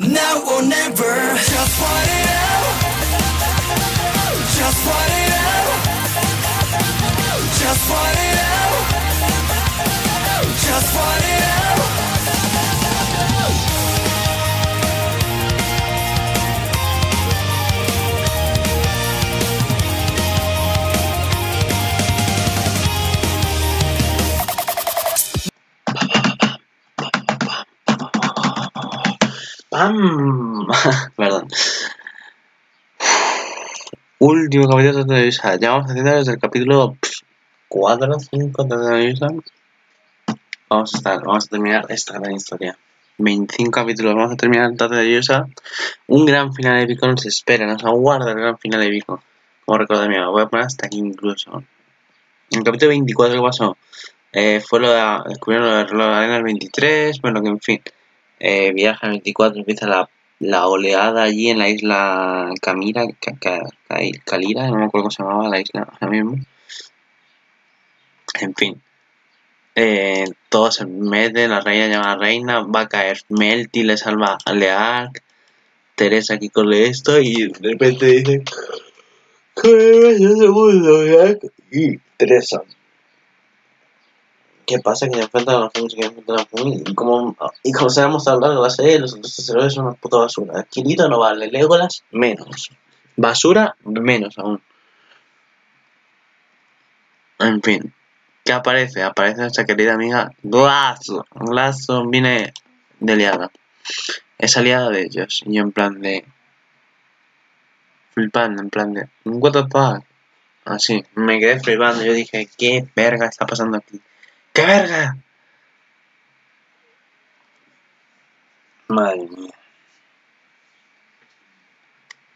Now or never. Just want it out. Just want it out. Just want it out. Just want it out. Último capítulo de Televisa. Ya vamos haciendo desde el capítulo 4 o 5 de Televisa. Vamos a estar, vamos a terminar esta gran historia. 25 capítulos, vamos a terminar de Televisa. Un gran final épico nos espera, nos aguarda el gran final épico. Como recuerdo mío, voy a poner hasta aquí incluso. En el capítulo 24, ¿qué pasó? Eh, fue lo de descubrieron lo de reloj de arena el 23, bueno, que en fin. Eh, viaja el 24, empieza la, la oleada allí en la isla Camira, Ca- Ca- Ca- Calira, no me acuerdo cómo se llamaba la isla ahora mismo. En fin. Eh, todos se meten, la reina llama reina, va a caer Melty, le salva a Leark, Teresa aquí con esto y de repente dice ¡Que me el mundo, Leark! Y Teresa. ¿Qué pasa? Que se enfrentan a los Fumi, que se enfrentan a los Fumi, y como, y como sabemos hablar de la serie, los otros héroes son una puta basura. Kirito no vale, Legolas menos. Basura menos aún. En fin. ¿Qué aparece? Aparece nuestra querida amiga Glazo. Glazo viene de aliada. Es aliada de ellos. Y en plan de... Flipando, en plan de... What the fuck? Así, me quedé flipando. Yo dije, ¿qué verga está pasando aquí? ¡Qué verga! Madre mía.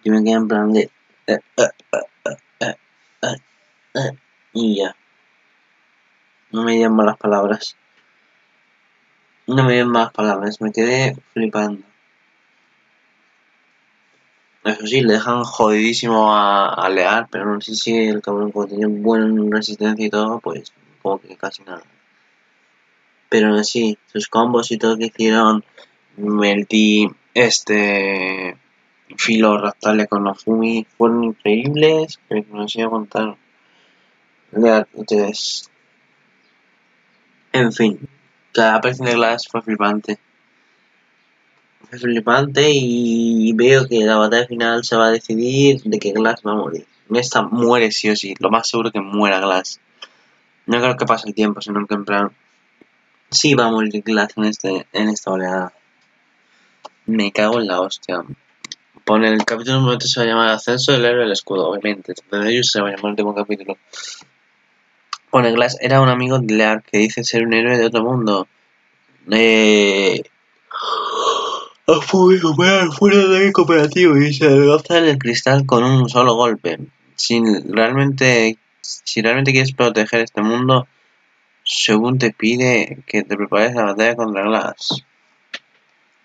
Yo me quedé en plan de... eh, eh, eh, y ya. No me dieron malas palabras. No me dieron malas palabras. Me quedé flipando. Eso sí, le dejan jodidísimo a, a Lear, pero no sé si el cabrón como tenía buena resistencia y todo, pues como que casi nada. Pero así, sus combos y todo que hicieron, Melty, este, Filo, Raptalia con los Fumi, fueron increíbles, pero no sé contar. Lear, entonces, en fin, cada aparición de Glass fue flipante. Fue flipante y veo que la batalla final se va a decidir de que Glass va a morir. Esta muere sí o sí, lo más seguro que muera Glass. No creo que pase el tiempo, sino que en plan... Sí va a morir Glass en, este, en esta oleada. Me cago en la hostia. Pone el capítulo número 3 se va a llamar Ascenso del héroe del escudo, obviamente. De ellos se va a llamar el último capítulo. Pone Glass era un amigo de Lear que dice ser un héroe de otro mundo. Eh... A fuego, fuera de mi cooperativo y se desgoza en el cristal con un solo golpe. Si realmente, si realmente quieres proteger este mundo, según te pide que te prepares la batalla contra Glass.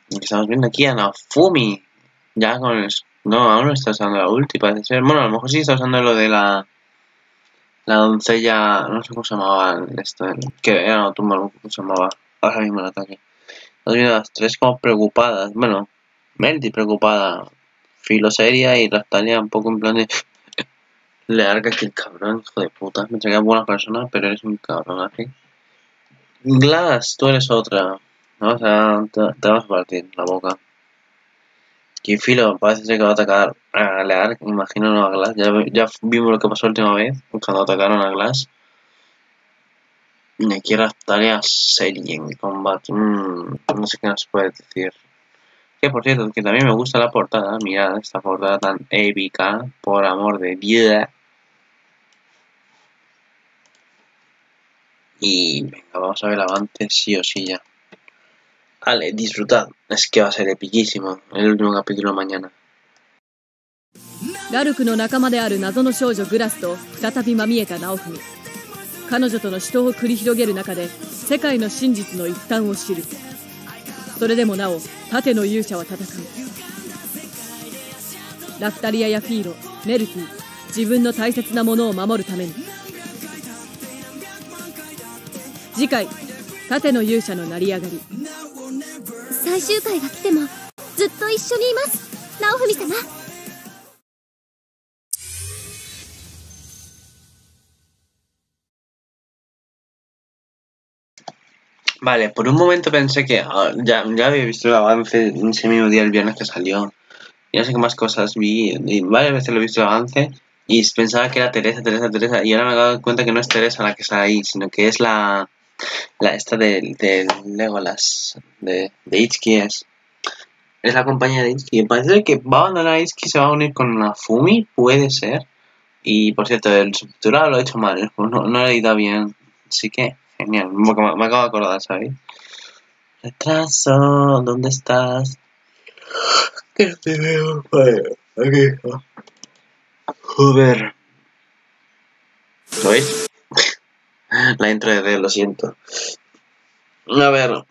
Estamos viendo aquí a Nafumi. Ya con el... No, aún no está usando la ulti, parece ser. Bueno, a lo mejor sí está usando lo de la... La doncella... No sé cómo se llamaba esto. Que era una tumba, no cómo se llamaba. Ahora mismo el ataque. Estamos viendo las tres como preocupadas. Bueno, Melty preocupada. Filo seria y Rastalia un poco en plan de... Le arca que el cabrón, hijo de puta. Me traía buena persona, pero eres un cabrón así. Glass, tú eres otra. Vamos a, te, te vas a partir la boca. Y Filo parece ser que va a atacar a Lear, imagino no a Glass. Ya, ya vimos lo que pasó la última vez, cuando atacaron a Glass. Y aquí Rastalia seria en combate. Mm, no sé qué nos puede decir. Que por cierto, que también me gusta la portada. Mirad esta portada tan épica. Por amor de Dios. Y venga, vamos a ver avance sí o sí ya. Vale, disfrutad. Es que va a ser epiquísimo. El último capítulo mañana. ラルクの仲間である謎の少女グラスと再びまみえた直文彼女との死闘を繰り広げる中で世界の真実の一端を知るそれでもなお盾の勇者は戦うラフタリアやフィーロメルティ自分の大切なものを守るために次回盾の勇者の成り上がり最終回が来てもずっと一 一緒にいます直文様 Vale, por un momento pensé que ah, ya, ya había visto el avance en ese mismo día el viernes que salió. Y no sé qué más cosas vi. Y varias veces lo he visto el avance. Y pensaba que era Teresa, Teresa, Teresa. Y ahora me he dado cuenta que no es Teresa la que está ahí, sino que es la. la esta del de Legolas. De, de Itsuki es. Es la compañía de Itsuki. Parece que va a abandonar a Itsuki y se va a unir con la Fumi. Puede ser. Y por cierto, el subtitulado lo he hecho mal. No, no lo he editado bien. Así que. Genial, me, acabo- me acabo de acordar, ¿sabéis? Retraso, ¿dónde estás? Que te veo. Vale, aquí. Joder. ¿Lo veis? La intro de Red, lo siento. A ver.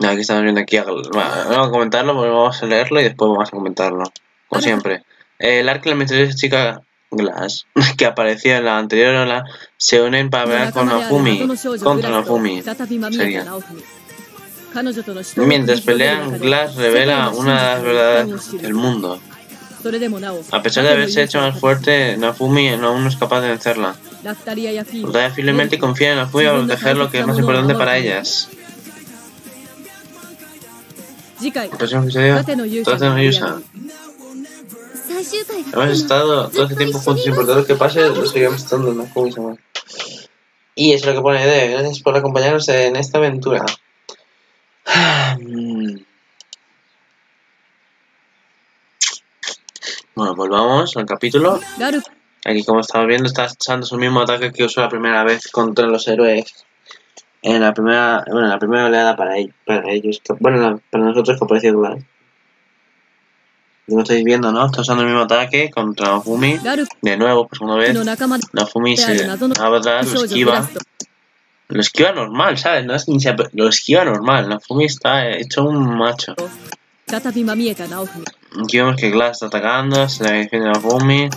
Aquí estamos viendo aquí. Vamos a comentarlo, vamos a leerlo y después vamos a comentarlo. Como siempre. Eh, el arco y la misteriosa chica Glass, que aparecía en la anterior ola, se unen para ver con Nofumi. Contra Nofumi. Mientras pelean, Glass revela una de las verdades del mundo. A pesar de haberse hecho más fuerte, Nafumi aún no es capaz de vencerla. Rotaya firmemente confía en Nafumi al proteger lo que es más importante para ellas. El próximo episodio, Tate no Yusa. Hemos estado todo este tiempo juntos, importar que pase, lo seguimos estando en Nafumi-sama. Y es lo que pone de. Gracias por acompañarnos en esta aventura. Ah, Bueno, pues volvamos al capítulo. Aquí, como estamos viendo, está echando su mismo ataque que usó la primera vez contra los héroes. En la primera, bueno, en la primera oleada para, ellos. Para ellos bueno, para nosotros que apareció Glass. Como estáis viendo, ¿no? Está usando el mismo ataque contra Nofumi. De nuevo, por segunda vez. Nofumi se va atrás, lo esquiva. Lo esquiva normal, ¿sabes? No es ni se... Lo esquiva normal. Nofumi está hecho un macho aquí vemos que Glass está atacando, se la defiende Nafumi.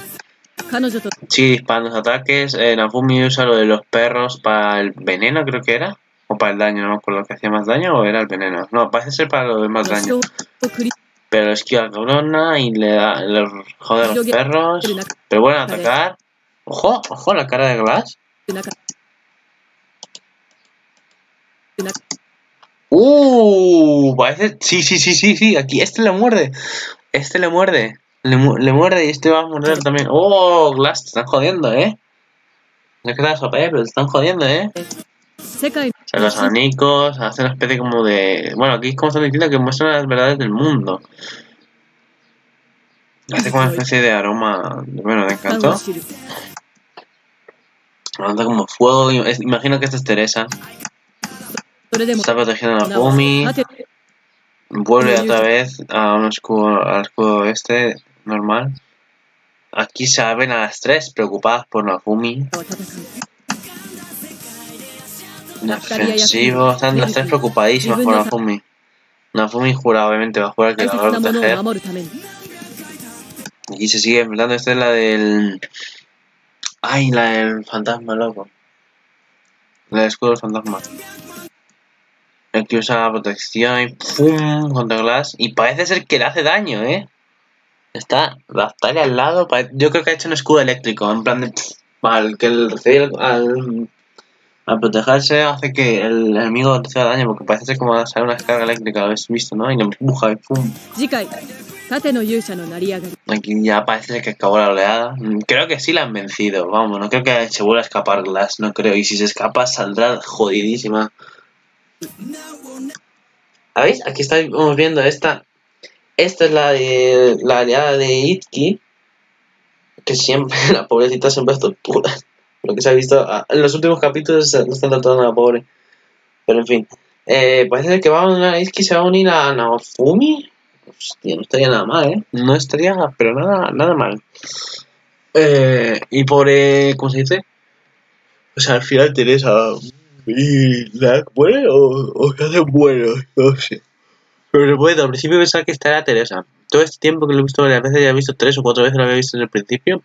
Sigue disparando los ataques. Eh, Nafumi usa lo de los perros para el veneno, creo que era. O para el daño, no me lo que hacía más daño o era el veneno. No, parece ser para lo de más daño. Pero esquiva a corona y le, da, le jode a los perros. Pero bueno, atacar. Ojo, ojo, la cara de Glass. Uh, parece. Sí, sí, sí, sí, sí. Aquí este la muerde. Este le muerde. Le, mu le muerde y este va a morder también. ¡Oh, Glass! Te están jodiendo, ¿eh? No es que te eh, pero te están jodiendo, ¿eh? O sea, los anicos, hacen una especie como de... Bueno, aquí es como están diciendo que muestran las verdades del mundo. Hace como una especie de aroma... Bueno, me encantó. Anda como fuego. Imagino que esta es Teresa. Está protegiendo a Pumi. Vuelve otra vez a un escudo, al escudo este normal. Aquí se abren a las tres, preocupadas por Nafumi. Defensivo, están las tres preocupadísimas por Nafumi. Nafumi jura, obviamente, va a jurar que la va a proteger. Aquí se sigue enfrentando, esta es la del... Ay, la del fantasma, loco. La del escudo del fantasma. Aquí usa protección y ¡pum! contra Glass. Y parece ser que le hace daño, ¿eh? Está Daftalia al lado. Yo creo que ha hecho un escudo eléctrico. En plan de. Al que el al, al protegerse hace que el enemigo reciba daño. Porque parece ser como sale una descarga eléctrica. Lo habéis visto, ¿no? Y lo empuja y ¡pum! Aquí ya parece que acabó la oleada. Mm, creo que sí la han vencido. Vamos, no creo que se vuelva a escapar Glass. No creo. Y si se escapa, saldrá jodidísima. ¿Veis? Aquí estamos viendo esta. Esta es la de la aliada de Itki. Que siempre, la pobrecita siempre es tortura. Lo que se ha visto ah, en los últimos capítulos lo están tratando a la pobre. Pero en fin. Eh, parece que va a unir a Itki se va a unir a Naofumi. Hostia, no estaría nada mal, ¿eh? No estaría, pero nada, nada mal. Eh, y por, eh, ¿cómo se dice? O sea, al final Teresa y la muere o, o se hace bueno, no sé. Pero bueno, al principio pensaba que esta era Teresa. Todo este tiempo que lo he visto varias veces, ya he visto tres o cuatro veces lo había visto en el principio.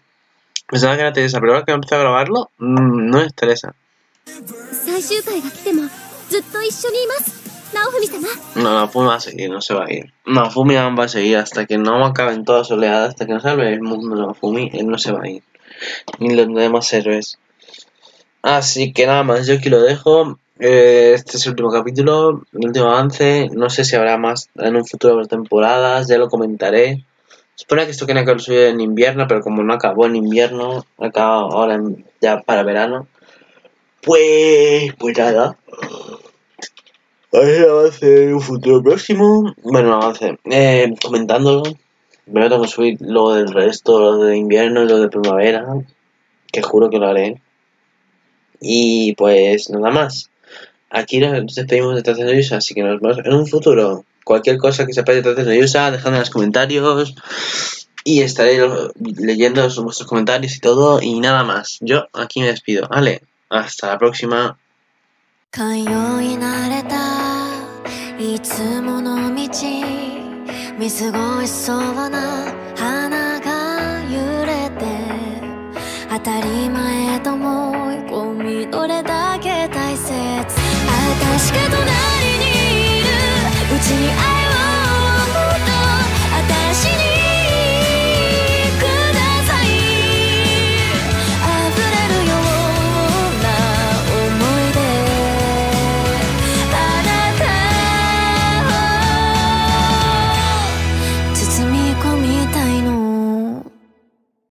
Pensaba que era Teresa, pero ahora que he empezado a grabarlo, mmm, no es Teresa. No, no, Fumi va a seguir, no se va a ir. No, Fumi va a seguir hasta que no acaben todas oleadas, hasta que no salve el mundo de no, Fumi, él no se va a ir. Ni los demás héroes. Así que nada más, yo aquí lo dejo. Eh, este es el último capítulo, el último avance. No sé si habrá más en un futuro de temporadas, ya lo comentaré. Supone que esto tiene que haber subido en invierno, pero como no acabó en invierno, acaba ahora en- ya para verano. Pues, pues nada. A ver, avance en un futuro próximo. Bueno, avance. Eh, comentándolo. Primero tengo que subir lo del resto, lo de invierno y lo de primavera. Que juro que lo haré. Y pues nada más. Aquí nos despedimos de Tazen Yusa, así que nos vemos en un futuro. Cualquier cosa que sepáis de Tazen Yusa, dejadme en los comentarios. Y estaré lo- leyendo vuestros comentarios y todo. Y nada más. Yo aquí me despido. Vale. Hasta la próxima. 通い慣れたいつもの道見過ごしそうな しかとない